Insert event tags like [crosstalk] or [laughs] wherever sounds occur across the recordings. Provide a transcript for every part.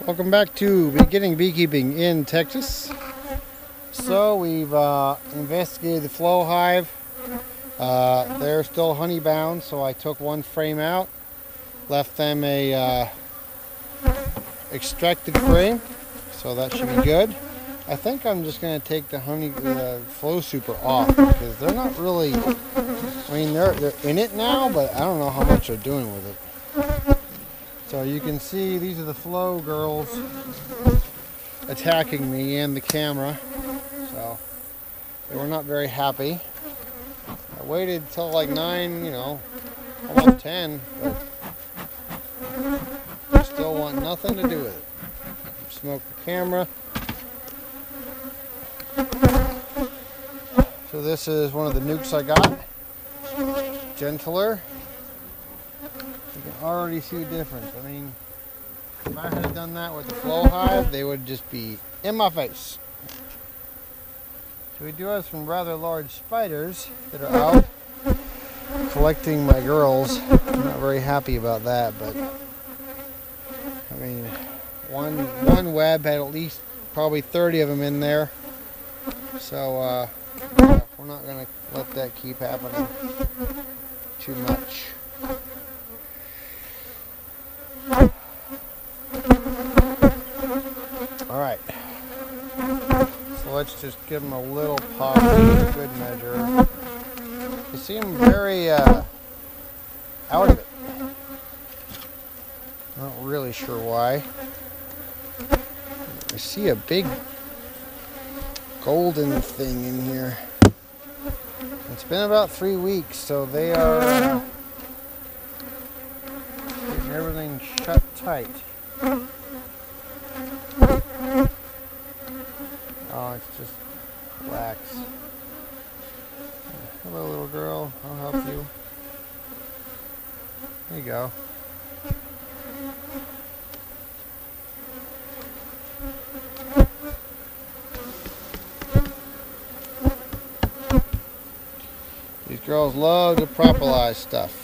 Welcome back to Beginning Beekeeping in Texas. So we've uh, investigated the flow hive. Uh, they're still honey bound, so I took one frame out, left them a uh, extracted frame, so that should be good. I think I'm just going to take the honey flow super off because they're not really. I mean, they're they're in it now, but I don't know how much they're doing with it. So you can see these are the flow girls attacking me and the camera. So they were not very happy. I waited till like 9, you know, almost 10, but still want nothing to do with it. Smoke the camera. So this is one of the nukes I got. Gentler already see the difference. I mean, if I had done that with the flow hive, they would just be in my face. So we do have some rather large spiders that are out collecting my girls. I'm not very happy about that, but I mean, one one web had at least probably 30 of them in there. So uh, we're not going to let that keep happening too much. Alright. So let's just give them a little pop good measure. They seem very uh, out of it. Not really sure why. I see a big golden thing in here. It's been about three weeks, so they are uh, getting everything shut tight. Oh, it's just wax. Hello, little girl. I'll help you. There you go. These girls love to propolis stuff.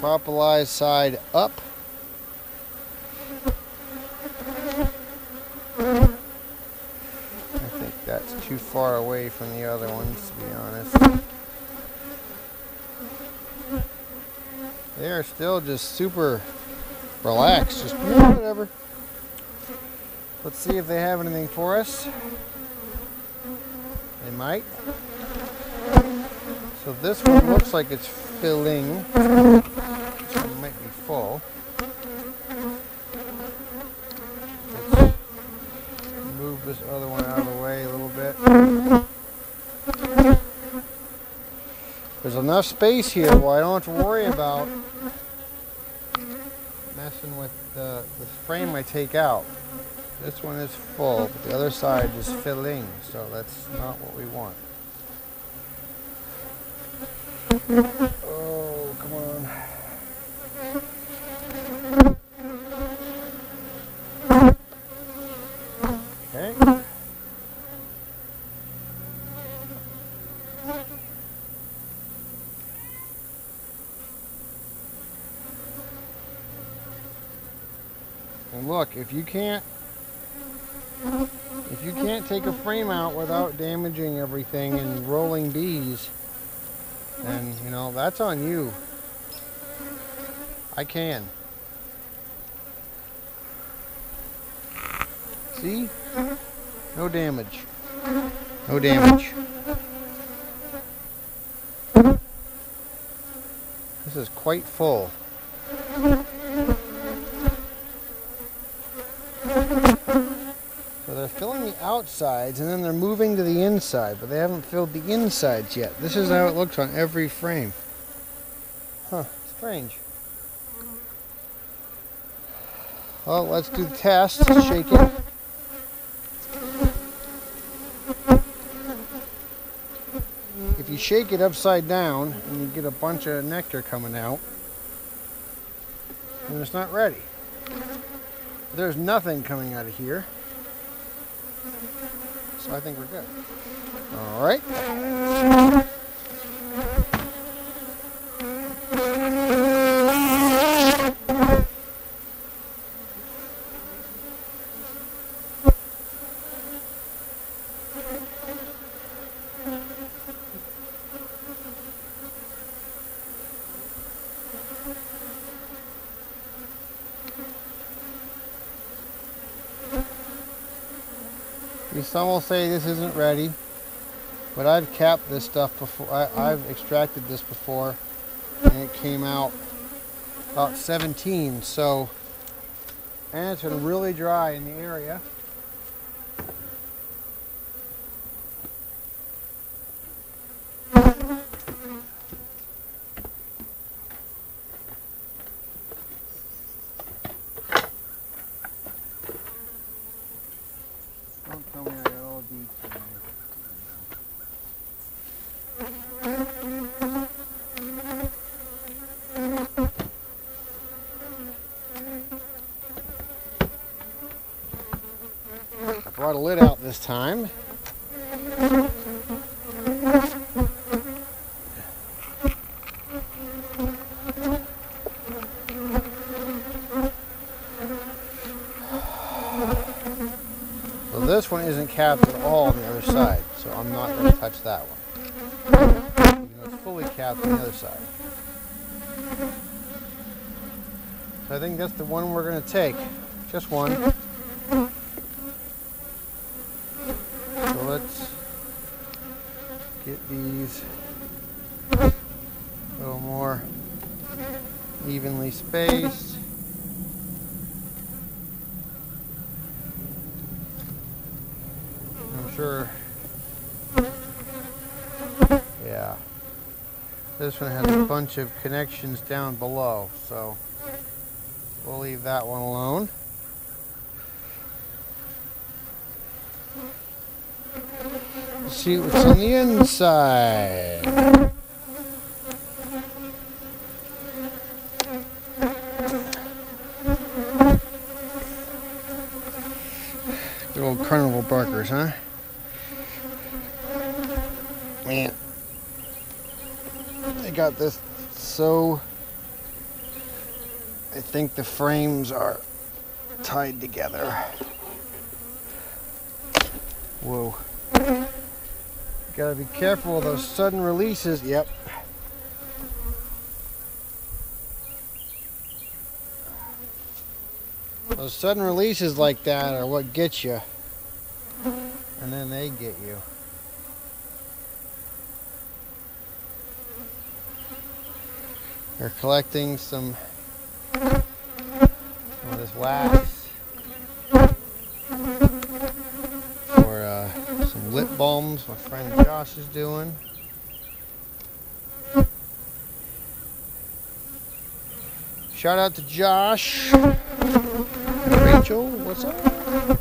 Propolis side up. I think that's too far away from the other ones, to be honest. They are still just super relaxed, just whatever. Let's see if they have anything for us. They might. So this one looks like it's filling This one might be full. Let's move this other one out of the way a little bit. There's enough space here where I don't have to worry about messing with the, frame I take out. This one is full, but the other side is filling, so that's not what we want. Oh, come on. Okay. And look, if you can't if you can't take a frame out without damaging everything and rolling bees, then you know that's on you. I can. See? No damage. No damage. This is quite full. So they're filling the outsides and then they're moving to the inside, but they haven't filled the insides yet. This is how it looks on every frame. Huh, strange. Well, let's do the test. Shake it. If you shake it upside down and you get a bunch of nectar coming out, then it's not ready. There's nothing coming out of here. So I think we're good. All right. Some will say this isn't ready, but I've capped this stuff before. I, I've extracted this before, and it came out about 17. So, and it's been really dry in the area. Brought a lid out this time. So this one isn't capped at all on the other side, so I'm not going to touch that one. it's fully capped on the other side. So I think that's the one we're going to take. Just one. let's get these a little more spaced. I'm sure, yeah, this one has a bunch of connections down below, so we'll leave that one alone. see what's on the inside. Good old barkers, huh? Man, they got this so. I think the frames are tied together. Whoa. Gotta be careful of those sudden releases. Yep. Those sudden releases like that are what get you. And then they get you. They're collecting some, some of this wax. For uh, some lip balms my friend Josh is doing. Shout out to Josh. Rachel, what's up?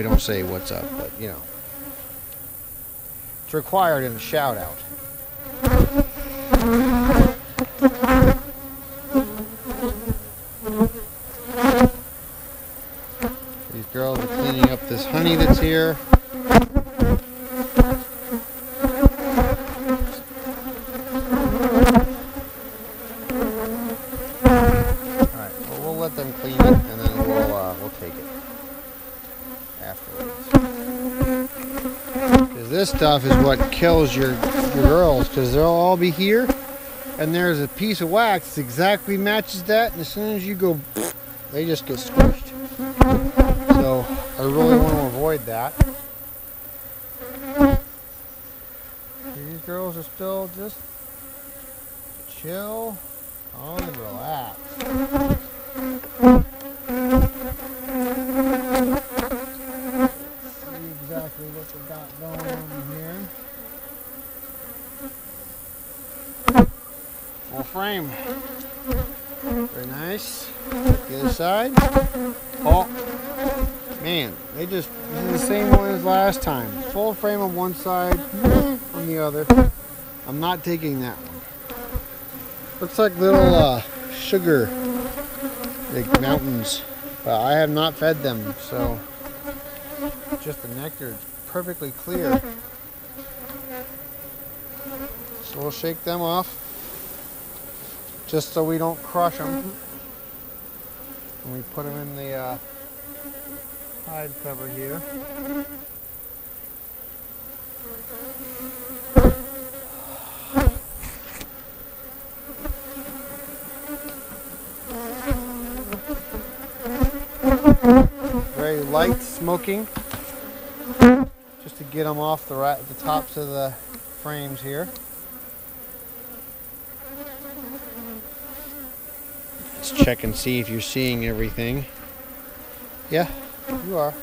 We don't say what's up, but you know. It's required in a shout out. honey that's here. Alright, well we'll let them clean it and then we'll, uh, we'll take it afterwards. Because this stuff is what kills your, your girls because they'll all be here and there's a piece of wax that exactly matches that and as soon as you go they just get squished. So I really want to avoid that. These girls are still just chill, calm, and relax. See exactly what they got going on here. Full frame. Very nice. The other side. Oh. Man, they just, this is the same one as last time. Full frame on one side, on the other. I'm not taking that one. Looks like little uh, sugar, like mountains. But I have not fed them, so just the nectar perfectly clear. [laughs] So we'll shake them off just so we don't crush them. And we put them in the uh, hide cover here. Very light smoking, get them off the right, the tops of the frames here. Let's check and see if you're seeing everything. Yeah, you are.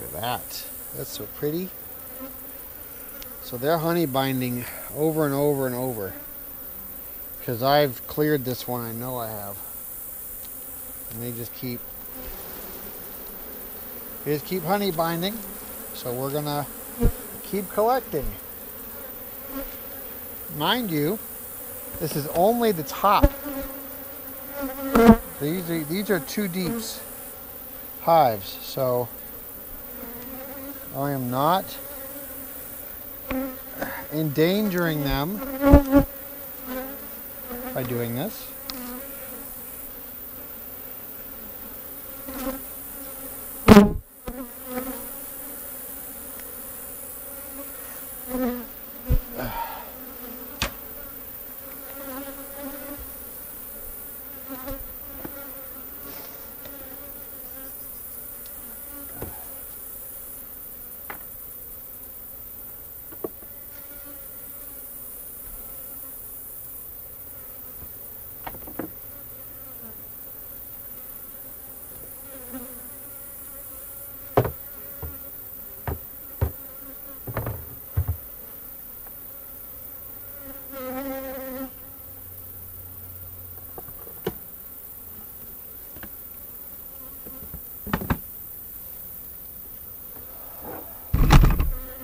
Look at that. That's so pretty. So they're honey binding over and over and over. Because I've cleared this one, I know I have. And they just keep they just keep honey binding. So we're gonna keep collecting. Mind you, this is only the top. These are, these are two deeps hives, so I am not endangering them by doing this.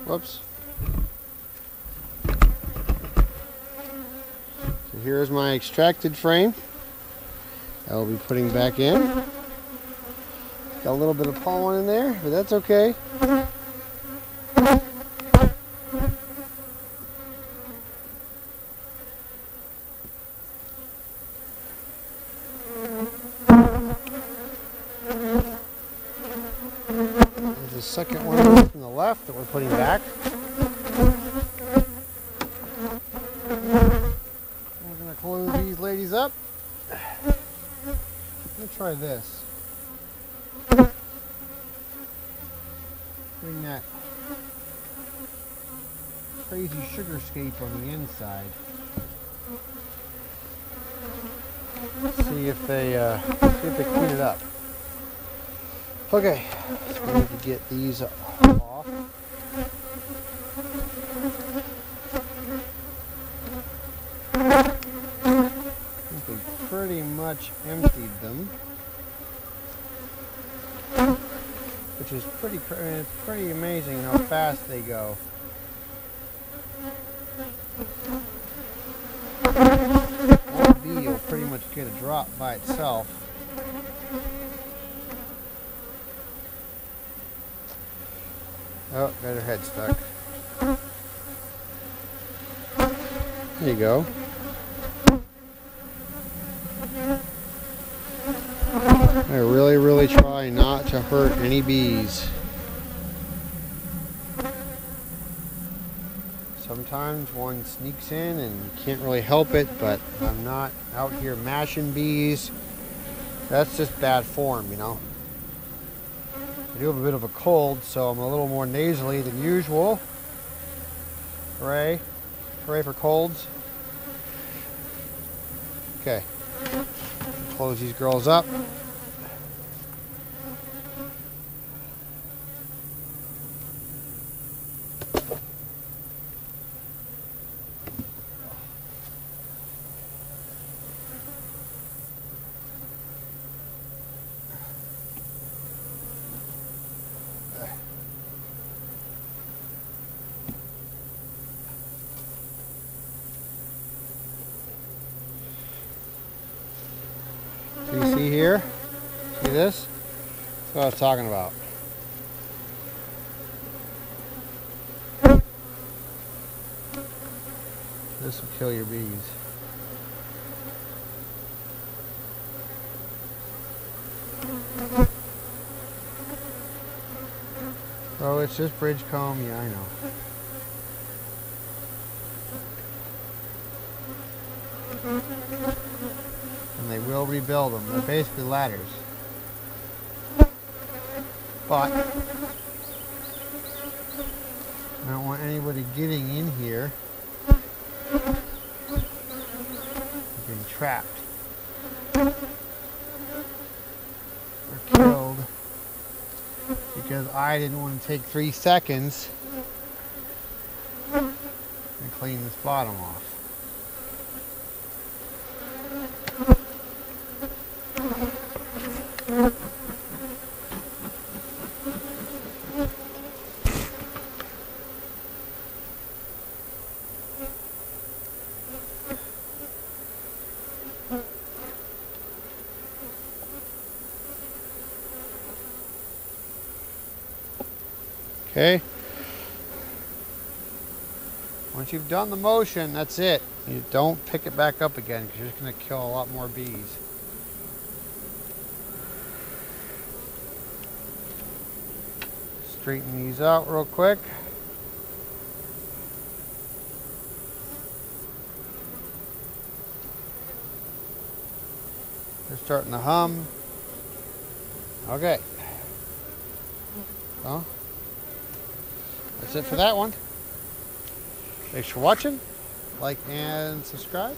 Whoops. So here's my extracted frame. I will be putting back in. Got a little bit of pollen in there, but that's okay. There's the second one from the left that we're putting back. We're going to close these ladies up. Let's try this. Bring that crazy on the inside. See if they uh, see if they clean it up. Okay, so we need to get these off. We pretty much emptied them, which is pretty. It's pretty amazing how fast they go. Bee will pretty much get a drop by itself. Oh, got her head stuck. There you go. I really, really try not to hurt any bees. Sometimes one sneaks in and can't really help it, but I'm not out here mashing bees. That's just bad form, you know. I do have a bit of a cold, so I'm a little more nasally than usual. Hooray. Hooray for colds. Okay. Close these girls up. See here? See this? That's what I was talking about. This will kill your bees. Oh, it's just bridge comb. Yeah, I know. And they will rebuild them. They're basically ladders. But I don't want anybody getting in here being trapped or killed because I didn't want to take three seconds and clean this bottom off. Okay. Once you've done the motion, that's it. You don't pick it back up again because you're just going to kill a lot more bees. Straighten these out real quick. They're starting to hum. Okay. Well, that's it for that one. Thanks for watching. Like and subscribe.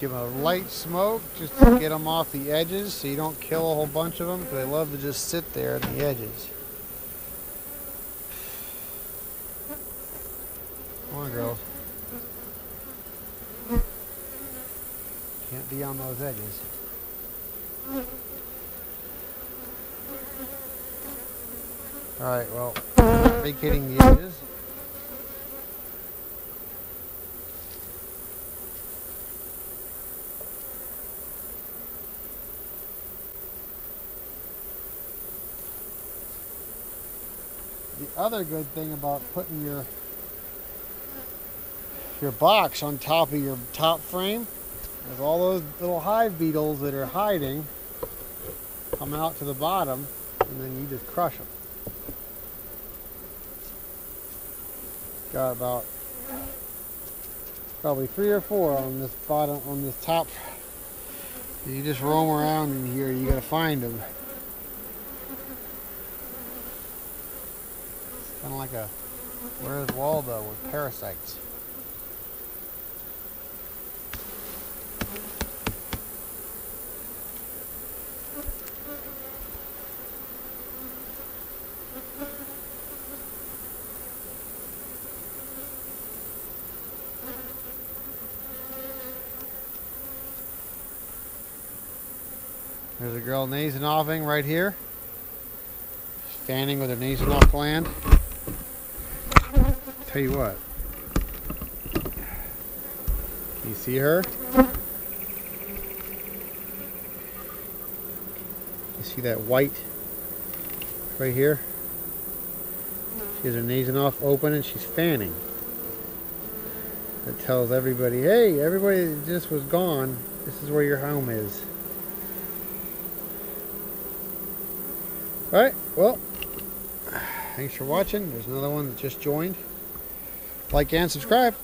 Give them a light smoke just to get them off the edges so you don't kill a whole bunch of them because they love to just sit there at the edges. Come on, girls. Can't be on those edges. Alright, well, the edges. The other good thing about putting your your box on top of your top frame is all those little hive beetles that are hiding come out to the bottom and then you just crush them. Got about probably three or four on this bottom, on this top. You just roam around in here, you gotta find them. It's kind of like a Where's Waldo with parasites. There's a and nasonoffing right here. Fanning with her Nasonov gland. Tell you what. Can you see her? You see that white right here? She has her Nasonov open and she's fanning. That tells everybody, hey, everybody just was gone, this is where your home is. Alright, well, thanks for watching. There's another one that just joined. Like and subscribe.